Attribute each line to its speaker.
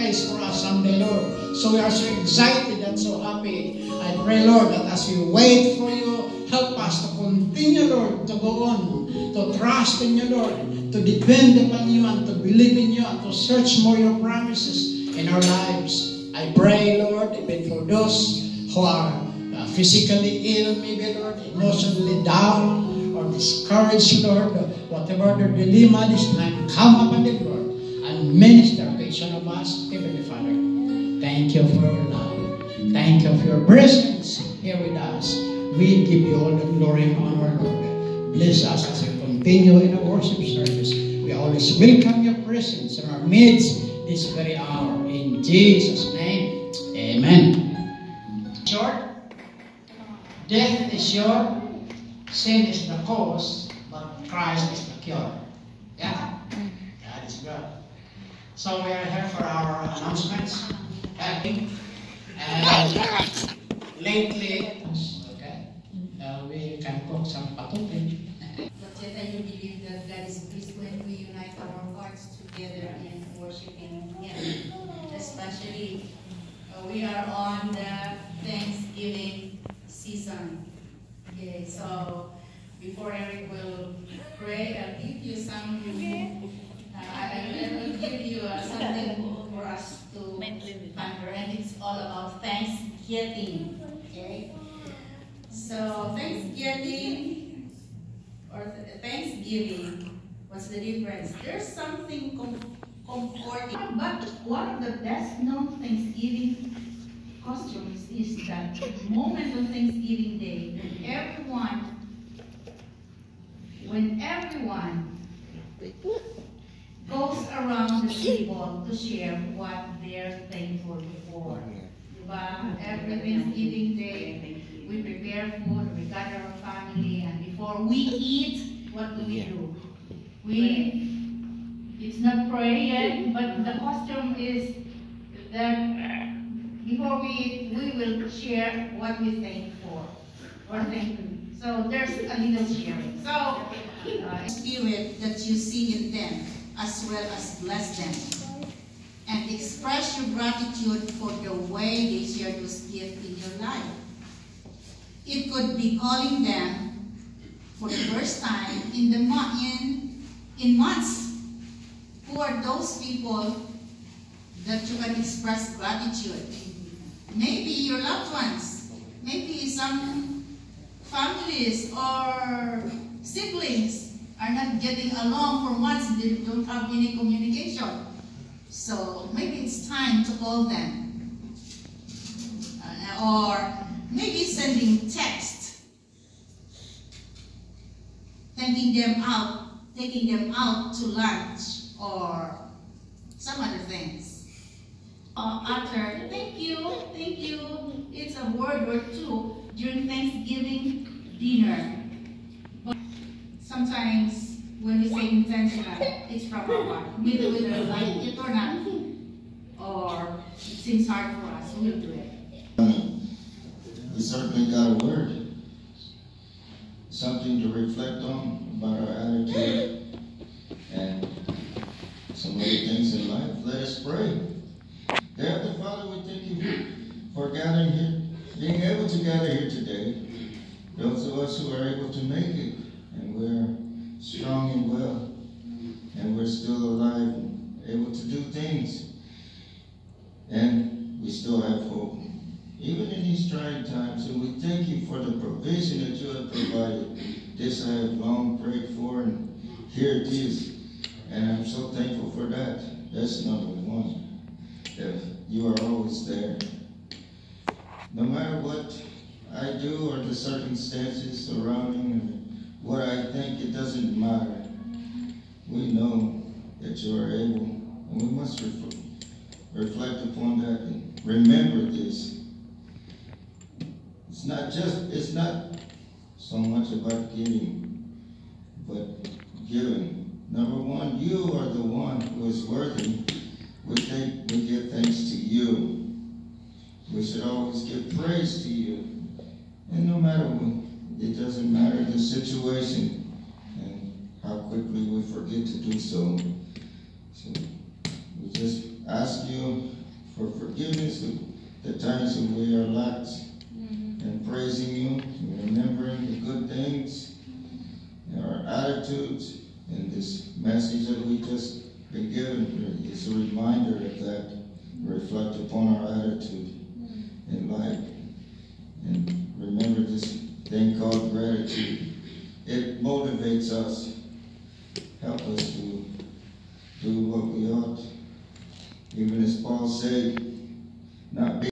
Speaker 1: place for us someday, Lord. So we are so excited and so happy. I pray, Lord, that as we wait for you, help us to continue, Lord, to go on, to trust in you, Lord, to depend upon you and to believe in you and to search more your promises in our lives. I pray, Lord, even for those who are uh, physically ill, maybe, Lord, emotionally down or discouraged, Lord, whatever their dilemma this time, come upon them, Lord, and minister one of us, Heavenly Father. Thank you for your love. Thank you for your presence here with us. We give you all the glory and honor, Lord. Bless us as we continue in our worship service. We always welcome your presence in our midst this very hour. In Jesus' name, amen. Short, death is your, sin is the cause, but Christ is the cure. Yeah, mm-hmm. that is good. So we are here for our announcements. Happy. And lately, okay, uh, we can cook some patutin.
Speaker 2: I do believe that God is pleased when we unite our hearts together in worshiping Him. Especially, uh, we are on the Thanksgiving season. Okay, so before Eric will pray, I'll give you some, uh, I will give you uh, something for us to ponder, and it's all about Thanksgiving. Okay? So, Thanksgiving or th- Thanksgiving, what's the difference? There's something com- comforting.
Speaker 3: But one of the best known Thanksgiving costumes is that moment of Thanksgiving Day when everyone, when everyone goes around the table to share what they're thankful for. Diba? Every Thanksgiving Day, we prepare food, we gather our family, and before we eat, what do we do? We it's not prayer yet, but the custom is that before we eat, we will share what we thank for or thank. So there's a little sharing. So uh,
Speaker 2: Spirit that you see in them, as well as bless them. And express your gratitude for the way they share those gifts in your life. It could be calling them for the first time in the in in months. Who are those people that you can express gratitude? Maybe your loved ones. Maybe some families or siblings are not getting along for months and they don't have any communication. So maybe it's time to call them. Uh, or maybe sending text, thanking them out, taking them out to lunch or some other things. Uh, utter, thank you, thank you. It's a word or two during Thanksgiving dinner. Sometimes when we say intentional, it's from our heart. Whether we like it or not, or it seems hard for us, we'll do it.
Speaker 4: Uh, we certainly got a word. Something to reflect on about our attitude and some other things in life. Let us pray. Heavenly Father, we thank you for gathering here, being able to gather here today. Those of us who are able to make it, we're strong and well, and we're still alive and able to do things, and we still have hope even in these trying times. And we thank you for the provision that you have provided. This I have long prayed for, and here it is. And I'm so thankful for that. That's number one. That you are always there. No matter what I do or the circumstances surrounding what I think, it doesn't matter. We know that you are able, and we must ref- reflect upon that and remember this. It's not just, it's not so much about giving, but giving. Number one, you are the one who is worthy. We thank, we give thanks to you. We should always give praise to you. And no matter what, it doesn't matter the situation and how quickly we forget to do so. So we just ask you for forgiveness of the times when we are lax mm-hmm. and praising you, and remembering the good things, and our attitudes, and this message that we just been given is a reminder of that. Reflect upon our attitude mm-hmm. in life, and remember this thing called gratitude. It motivates us, help us to do what we ought. Even as Paul said, not be